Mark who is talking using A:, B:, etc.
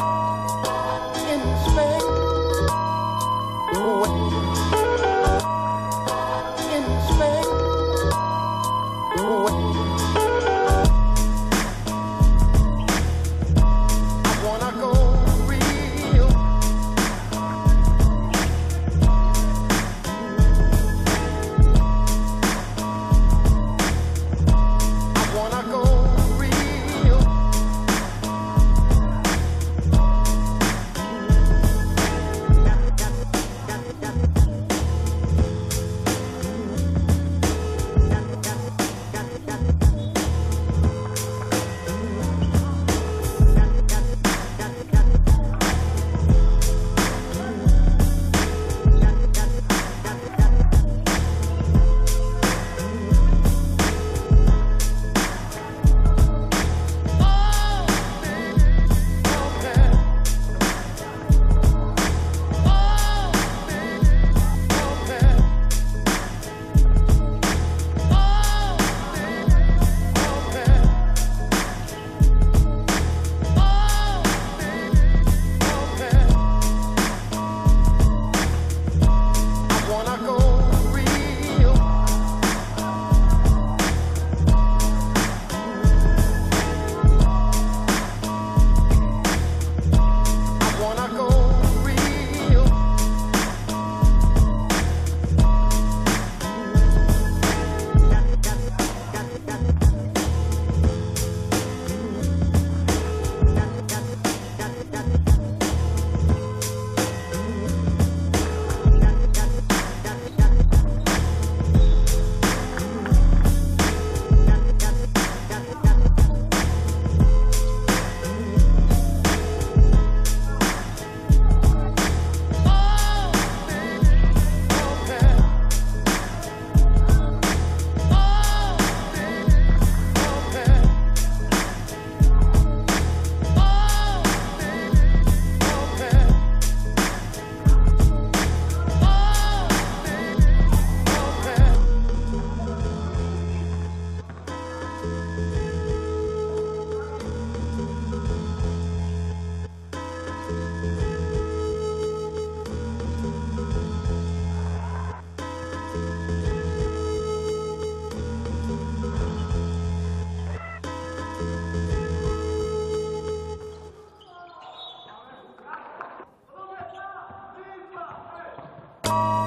A: Música Bye.